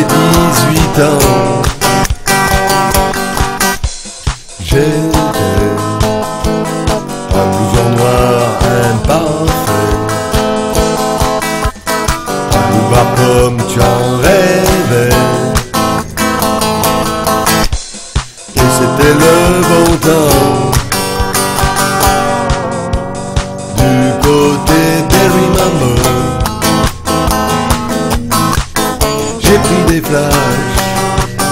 J'avais 18 ans, j'étais un blouson noir imparfait. Un boulevard pomme, tu en rêvais. Et c'était le bon temps. Pris des flashs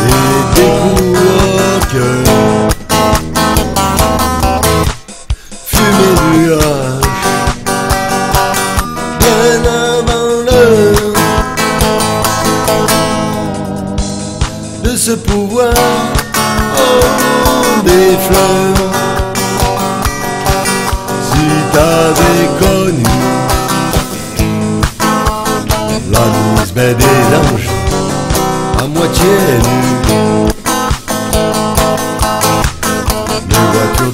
et des coups au cœur. Du hache, bien avant l'heure de ce pouvoir oh, des fleurs. Si t'avais connu la mise mais des moitié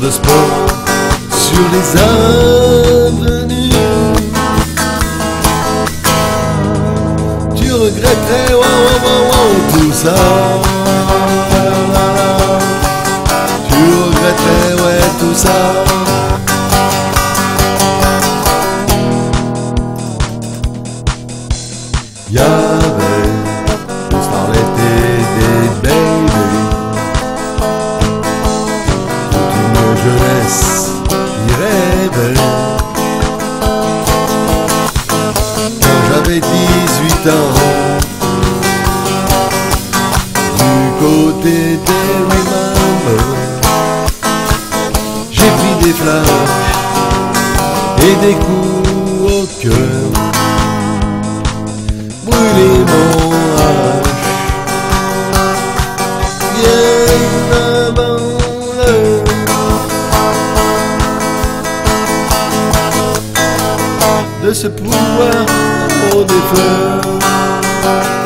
de sport sur les avenues. Tu regretterais wow, wow, wow, tout ça. Tu regretterais ouais tout ça. J'avais 18 ans. Du côté des Remember J'ai pris des flashs et des coups au cœur. Brûler mon hache bien avant de ce pouvoir des fleurs.